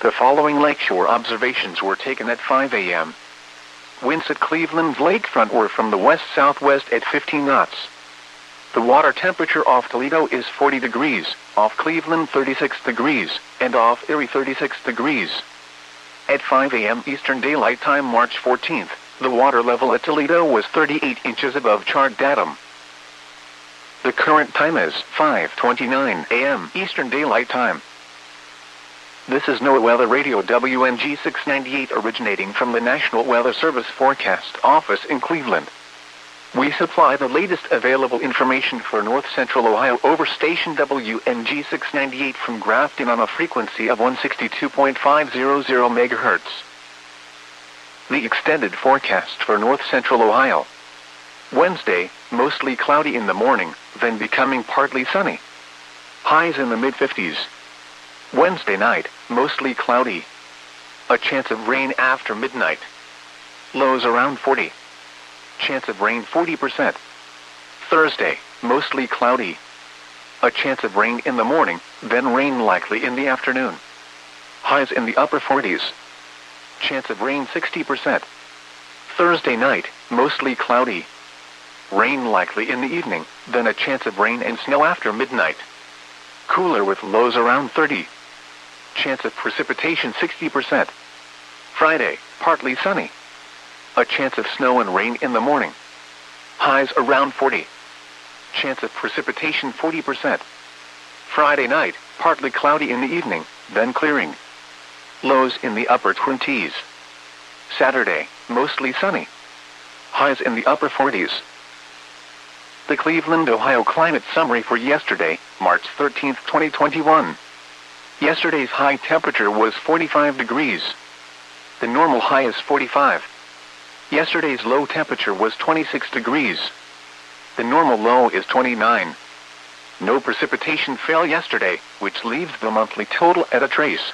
The following lakeshore observations were taken at 5 a.m. Winds at Cleveland lakefront were from the west-southwest at 15 knots. The water temperature off Toledo is 40 degrees, off Cleveland 36 degrees, and off Erie 36 degrees. At 5 a.m. Eastern Daylight Time March 14th, the water level at Toledo was 38 inches above chart datum. The current time is 5.29 a.m. Eastern Daylight Time. This is NOAA Weather Radio WNG 698 originating from the National Weather Service Forecast Office in Cleveland. We supply the latest available information for North Central Ohio over station WNG 698 from Grafton on a frequency of 162.500 MHz. The extended forecast for North Central Ohio. Wednesday, mostly cloudy in the morning, then becoming partly sunny. Highs in the mid-50s. Wednesday night, mostly cloudy. A chance of rain after midnight. Lows around 40. Chance of rain 40%. Thursday, mostly cloudy. A chance of rain in the morning, then rain likely in the afternoon. Highs in the upper 40s. Chance of rain 60%. Thursday night, mostly cloudy. Rain likely in the evening, then a chance of rain and snow after midnight. Cooler with lows around 30 chance of precipitation 60%. Friday, partly sunny. A chance of snow and rain in the morning. Highs around 40. Chance of precipitation 40%. Friday night, partly cloudy in the evening, then clearing. Lows in the upper 20s. Saturday, mostly sunny. Highs in the upper 40s. The Cleveland, Ohio climate summary for yesterday, March 13, 2021. Yesterday's high temperature was 45 degrees. The normal high is 45. Yesterday's low temperature was 26 degrees. The normal low is 29. No precipitation fell yesterday, which leaves the monthly total at a trace.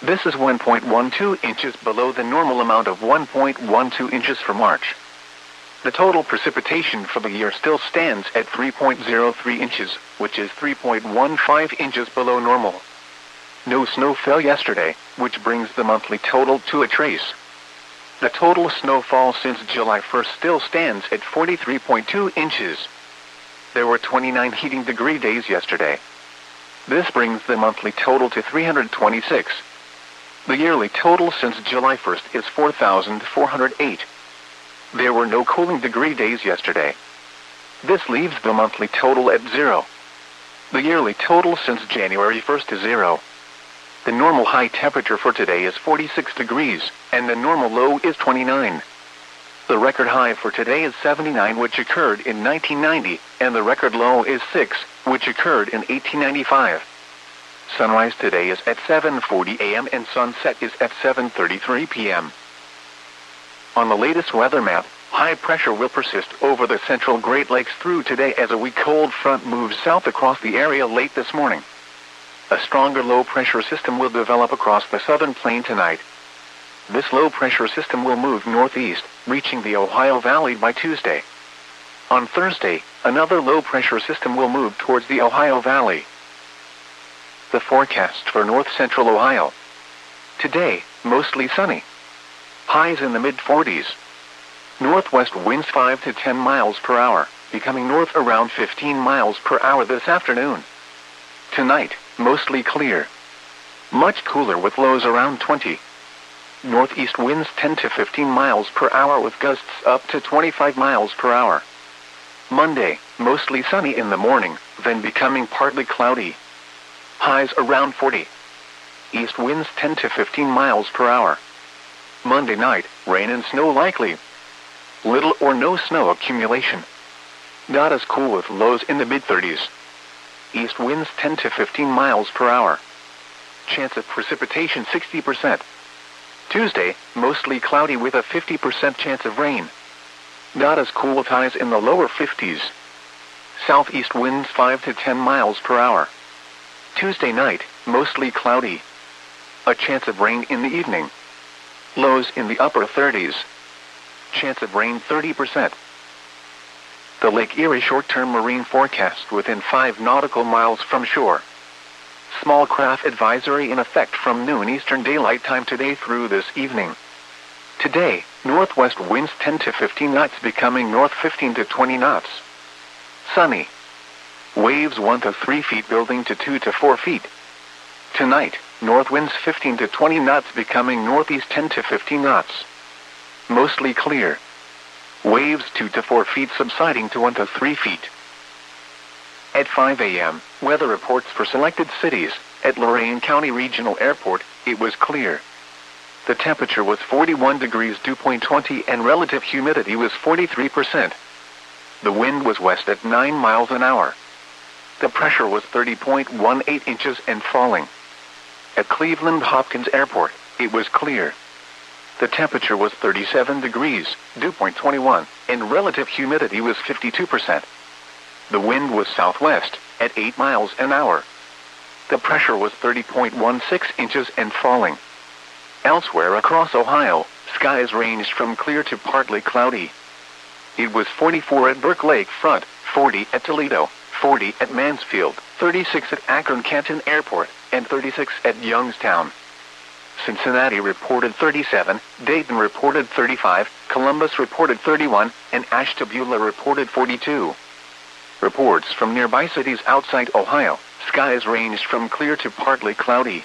This is 1.12 inches below the normal amount of 1.12 inches for March. The total precipitation for the year still stands at 3.03 inches, which is 3.15 inches below normal. No snow fell yesterday, which brings the monthly total to a trace. The total snowfall since July 1st still stands at 43.2 inches. There were 29 heating degree days yesterday. This brings the monthly total to 326. The yearly total since July 1st is 4,408. There were no cooling degree days yesterday. This leaves the monthly total at zero. The yearly total since January 1st is zero. The normal high temperature for today is 46 degrees, and the normal low is 29. The record high for today is 79, which occurred in 1990, and the record low is 6, which occurred in 1895. Sunrise today is at 7.40 a.m. and sunset is at 7.33 p.m. On the latest weather map, high pressure will persist over the central Great Lakes through today as a weak cold front moves south across the area late this morning. A stronger low-pressure system will develop across the southern plain tonight. This low-pressure system will move northeast, reaching the Ohio Valley by Tuesday. On Thursday, another low-pressure system will move towards the Ohio Valley. The forecast for north-central Ohio. Today, mostly sunny. Highs in the mid-40s. Northwest winds 5 to 10 miles per hour, becoming north around 15 miles per hour this afternoon. Tonight, mostly clear. Much cooler with lows around 20. Northeast winds 10 to 15 miles per hour with gusts up to 25 miles per hour. Monday, mostly sunny in the morning, then becoming partly cloudy. Highs around 40. East winds 10 to 15 miles per hour. Monday night, rain and snow likely. Little or no snow accumulation. Not as cool with lows in the mid-30s. East winds 10 to 15 miles per hour. Chance of precipitation 60%. Tuesday, mostly cloudy with a 50% chance of rain. Not as cool with highs in the lower 50s. Southeast winds 5 to 10 miles per hour. Tuesday night, mostly cloudy. A chance of rain in the evening. Lows in the upper 30s. Chance of rain 30% the Lake Erie short-term marine forecast within 5 nautical miles from shore. Small craft advisory in effect from noon Eastern Daylight Time today through this evening. Today, northwest winds 10 to 15 knots becoming north 15 to 20 knots. Sunny. Waves 1 to 3 feet building to 2 to 4 feet. Tonight, north winds 15 to 20 knots becoming northeast 10 to 15 knots. Mostly clear. Waves 2 to 4 feet subsiding to 1 to 3 feet. At 5 a.m., weather reports for selected cities. At Lorain County Regional Airport, it was clear. The temperature was 41 degrees dew point 20 and relative humidity was 43%. The wind was west at 9 miles an hour. The pressure was 30.18 inches and falling. At Cleveland Hopkins Airport, it was clear. The temperature was 37 degrees, dew point 21, and relative humidity was 52%. The wind was southwest, at 8 miles an hour. The pressure was 30.16 inches and falling. Elsewhere across Ohio, skies ranged from clear to partly cloudy. It was 44 at Burke Lake Front, 40 at Toledo, 40 at Mansfield, 36 at Akron Canton Airport, and 36 at Youngstown. Cincinnati reported 37, Dayton reported 35, Columbus reported 31, and Ashtabula reported 42. Reports from nearby cities outside Ohio, skies ranged from clear to partly cloudy.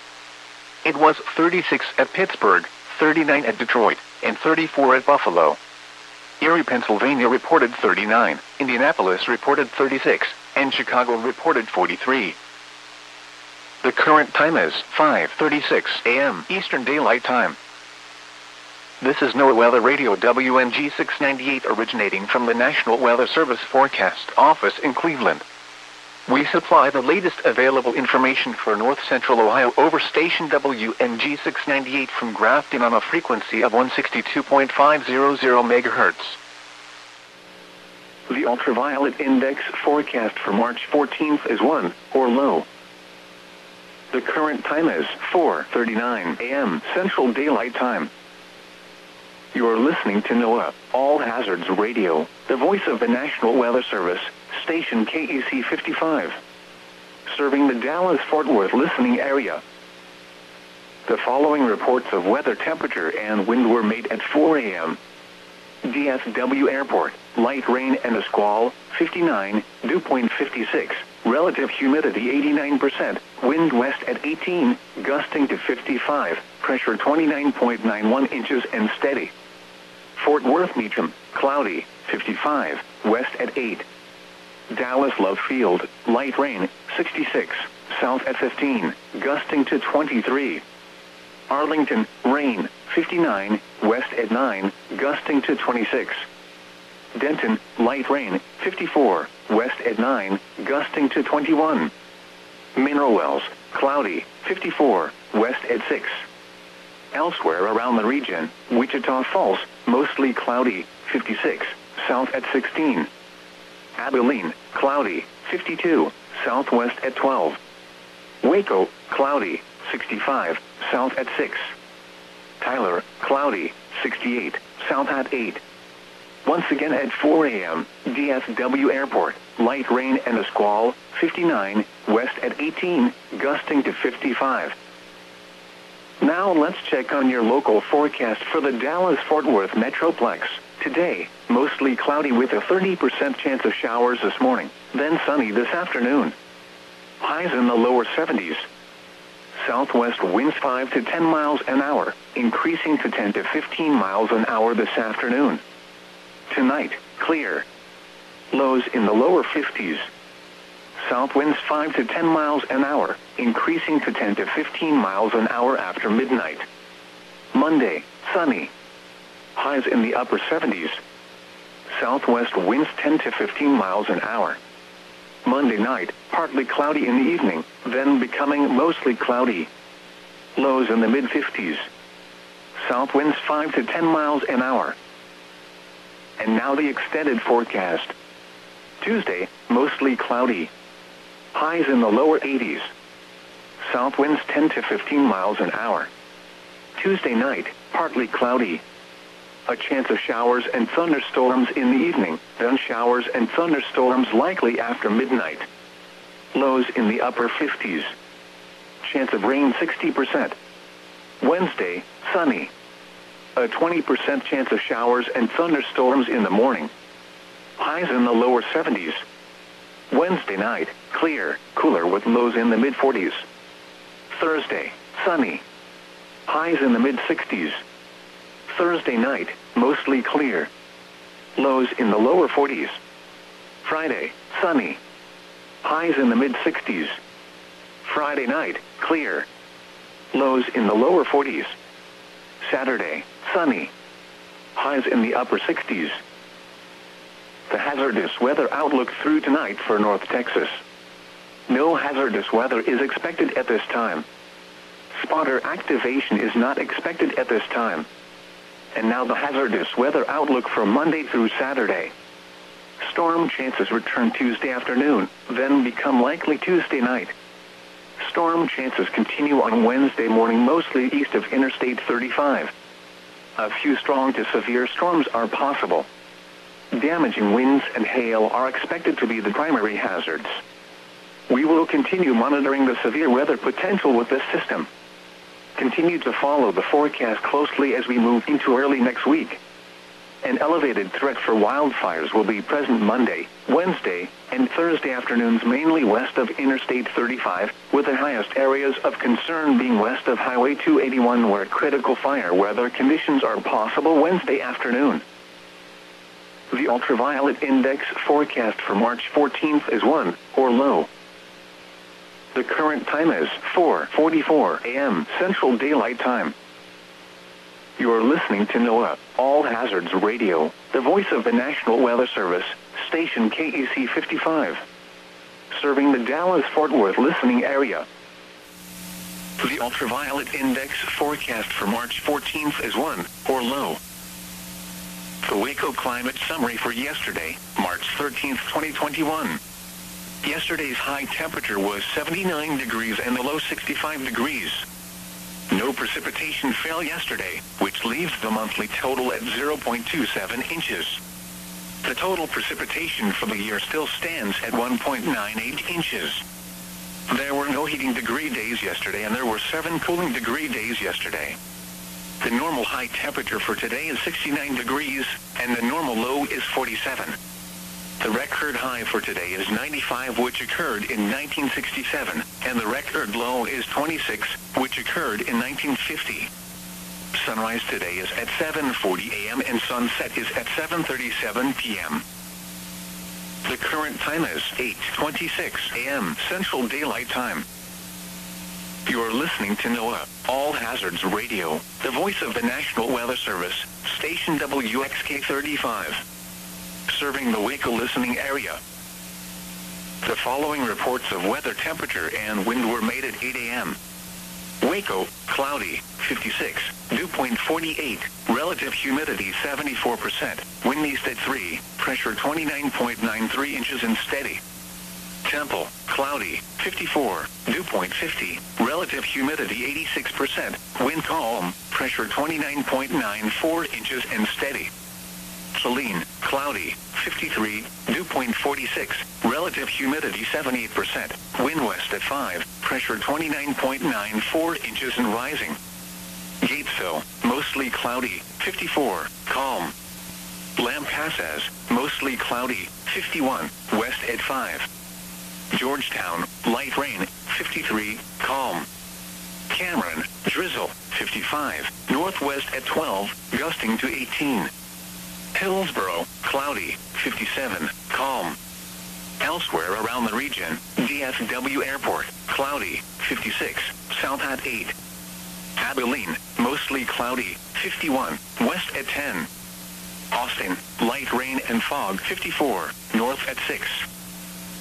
It was 36 at Pittsburgh, 39 at Detroit, and 34 at Buffalo. Erie, Pennsylvania reported 39, Indianapolis reported 36, and Chicago reported 43. The current time is 5.36 a.m. Eastern Daylight Time. This is NOAA Weather Radio WNG 698 originating from the National Weather Service Forecast Office in Cleveland. We supply the latest available information for North Central Ohio over station WNG 698 from Grafton on a frequency of 162.500 MHz. The ultraviolet index forecast for March 14th is 1, or low. The current time is 4.39 a.m. Central Daylight Time. You are listening to NOAA All Hazards Radio, the voice of the National Weather Service, station KEC 55. Serving the Dallas-Fort Worth listening area. The following reports of weather temperature and wind were made at 4 a.m. DFW Airport, light rain and a squall, 59, dew point 56, relative humidity 89%, wind west at 18, gusting to 55, pressure 29.91 inches and steady. Fort Worth Meacham, cloudy, 55, west at 8. Dallas Love Field, light rain, 66, south at 15, gusting to 23. Arlington, rain, 59, west at 9, gusting to 26. Denton, light rain, 54, west at 9, gusting to 21. Mineral Wells, cloudy, 54, west at 6. Elsewhere around the region, Wichita Falls, mostly cloudy, 56, south at 16. Abilene, cloudy, 52, southwest at 12. Waco, cloudy, 65, south at 6. Tyler, cloudy, 68, south at 8. Once again at 4 a.m., DFW Airport, light rain and a squall, 59, west at 18, gusting to 55. Now let's check on your local forecast for the Dallas-Fort Worth Metroplex. Today, mostly cloudy with a 30% chance of showers this morning, then sunny this afternoon. Highs in the lower 70s. Southwest winds 5 to 10 miles an hour, increasing to 10 to 15 miles an hour this afternoon. Tonight, clear. Lows in the lower 50s. South winds 5 to 10 miles an hour, increasing to 10 to 15 miles an hour after midnight. Monday, sunny. Highs in the upper 70s. Southwest winds 10 to 15 miles an hour. Monday night, partly cloudy in the evening, then becoming mostly cloudy. Lows in the mid-50s. South winds 5 to 10 miles an hour. And now the extended forecast. Tuesday, mostly cloudy. Highs in the lower 80s. South winds 10 to 15 miles an hour. Tuesday night, partly cloudy. A chance of showers and thunderstorms in the evening, then showers and thunderstorms likely after midnight. Lows in the upper 50s. chance of rain 60%. Wednesday, sunny. A 20% chance of showers and thunderstorms in the morning. Highs in the lower 70s. Wednesday night, clear, cooler with lows in the mid 40s. Thursday, sunny. Highs in the mid 60s. Thursday night, mostly clear. Lows in the lower 40s. Friday, sunny. Highs in the mid 60s. Friday night, clear. Lows in the lower 40s. Saturday, sunny. Highs in the upper 60s. The hazardous weather outlook through tonight for North Texas. No hazardous weather is expected at this time. Spotter activation is not expected at this time. And now the hazardous weather outlook for Monday through Saturday. Storm chances return Tuesday afternoon, then become likely Tuesday night. Storm chances continue on Wednesday morning mostly east of Interstate 35. A few strong to severe storms are possible. Damaging winds and hail are expected to be the primary hazards. We will continue monitoring the severe weather potential with this system. Continue to follow the forecast closely as we move into early next week. An elevated threat for wildfires will be present Monday, Wednesday, and Thursday afternoons mainly west of Interstate 35, with the highest areas of concern being west of Highway 281 where critical fire weather conditions are possible Wednesday afternoon. The ultraviolet index forecast for March 14th is 1, or low. The current time is 4.44 a.m. Central Daylight Time. You are listening to NOAA, All Hazards Radio, the voice of the National Weather Service, station KEC 55. Serving the Dallas-Fort Worth listening area. The ultraviolet index forecast for March 14th is 1, or low. The Waco climate summary for yesterday, March 13th, 2021. Yesterday's high temperature was 79 degrees and the low 65 degrees. No precipitation fell yesterday, which leaves the monthly total at 0.27 inches. The total precipitation for the year still stands at 1.98 inches. There were no heating degree days yesterday and there were seven cooling degree days yesterday. The normal high temperature for today is 69 degrees, and the normal low is 47. The record high for today is 95, which occurred in 1967, and the record low is 26, which occurred in 1950. Sunrise today is at 7.40 a.m. and sunset is at 7.37 p.m. The current time is 8.26 a.m. Central Daylight Time. You are listening to NOAA, All Hazards Radio, the voice of the National Weather Service, station WXK 35. Serving the Waco listening area. The following reports of weather temperature and wind were made at 8 a.m. Waco, cloudy, 56, dew point 48, relative humidity 74%, wind east at 3, pressure 29.93 inches and steady. Temple, cloudy, 54, dew point 50, relative humidity 86%, wind calm, pressure 29.94 inches and steady. Saline, cloudy, 53, dew point 46, relative humidity 78%, wind west at 5, pressure 29.94 inches and rising. Gatesville, mostly cloudy, 54, calm. Lampasas, mostly cloudy, 51, west at 5. Georgetown, light rain, 53, calm. Cameron, drizzle, 55, northwest at 12, gusting to 18. Hillsboro, cloudy, 57, calm. Elsewhere around the region, DFW Airport, cloudy, 56, south at 8. Abilene, mostly cloudy, 51, west at 10. Austin, light rain and fog, 54, north at 6.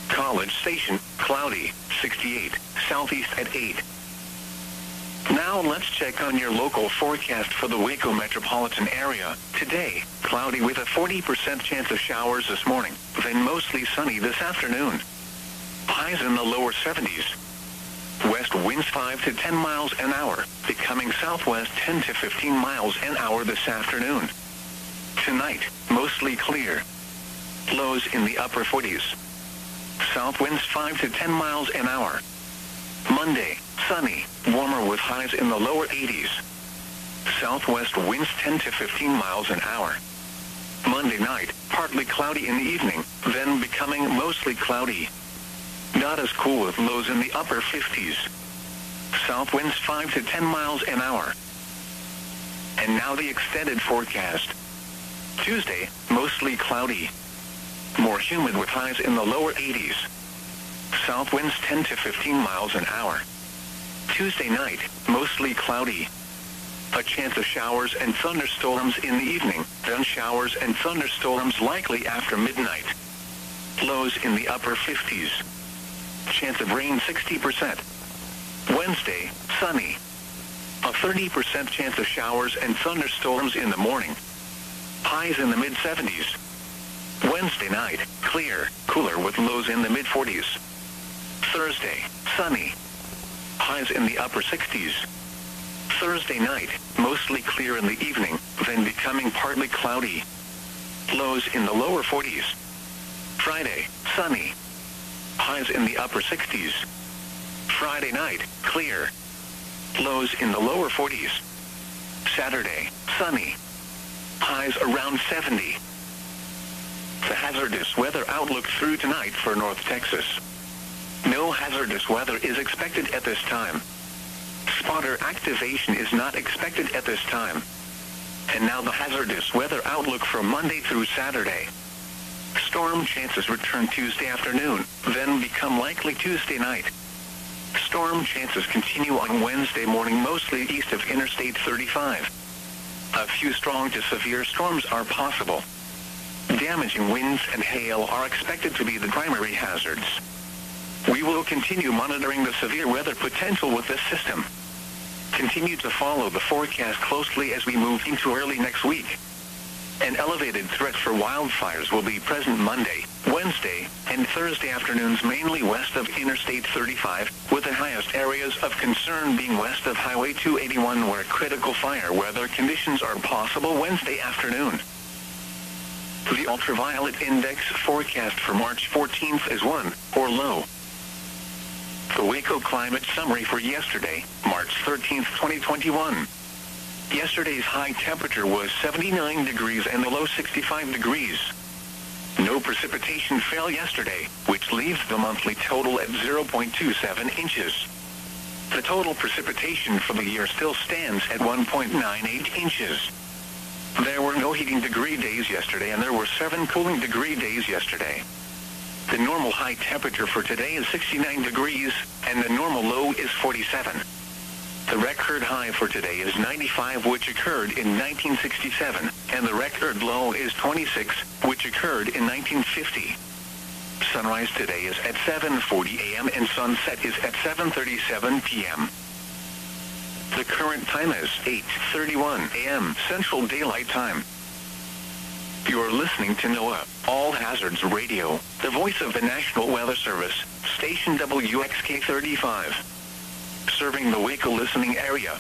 College Station, cloudy, 68, southeast at 8. Now let's check on your local forecast for the Waco metropolitan area. Today, cloudy with a 40% chance of showers this morning, then mostly sunny this afternoon. Highs in the lower 70s. West winds 5 to 10 miles an hour, becoming southwest 10 to 15 miles an hour this afternoon. Tonight, mostly clear. Lows in the upper 40s south winds 5 to 10 miles an hour. Monday, sunny, warmer with highs in the lower 80s. Southwest winds 10 to 15 miles an hour. Monday night, partly cloudy in the evening, then becoming mostly cloudy. Not as cool with lows in the upper 50s. South winds 5 to 10 miles an hour. And now the extended forecast. Tuesday, mostly cloudy. More humid with highs in the lower 80s. South winds 10 to 15 miles an hour. Tuesday night, mostly cloudy. A chance of showers and thunderstorms in the evening, then showers and thunderstorms likely after midnight. Lows in the upper 50s. Chance of rain 60%. Wednesday, sunny. A 30% chance of showers and thunderstorms in the morning. Highs in the mid-70s. Wednesday night, clear, cooler with lows in the mid-40s. Thursday, sunny. Highs in the upper 60s. Thursday night, mostly clear in the evening, then becoming partly cloudy. Lows in the lower 40s. Friday, sunny. Highs in the upper 60s. Friday night, clear. Lows in the lower 40s. Saturday, sunny. Highs around 70. The hazardous weather outlook through tonight for North Texas. No hazardous weather is expected at this time. Spotter activation is not expected at this time. And now the hazardous weather outlook for Monday through Saturday. Storm chances return Tuesday afternoon, then become likely Tuesday night. Storm chances continue on Wednesday morning mostly east of Interstate 35. A few strong to severe storms are possible. Damaging winds and hail are expected to be the primary hazards. We will continue monitoring the severe weather potential with this system. Continue to follow the forecast closely as we move into early next week. An elevated threat for wildfires will be present Monday, Wednesday, and Thursday afternoons mainly west of Interstate 35, with the highest areas of concern being west of Highway 281 where critical fire weather conditions are possible Wednesday afternoon. The ultraviolet index forecast for March 14th is 1, or low. The Waco climate summary for yesterday, March 13th, 2021. Yesterday's high temperature was 79 degrees and the low 65 degrees. No precipitation fell yesterday, which leaves the monthly total at 0.27 inches. The total precipitation for the year still stands at 1.98 inches. There were no heating degree days yesterday and there were seven cooling degree days yesterday. The normal high temperature for today is 69 degrees and the normal low is 47. The record high for today is 95 which occurred in 1967 and the record low is 26 which occurred in 1950. Sunrise today is at 7.40 a.m. and sunset is at 7.37 p.m. The current time is 8.31 a.m. Central Daylight Time. You're listening to NOAA, All Hazards Radio, the voice of the National Weather Service, station WXK 35. Serving the Waco listening area,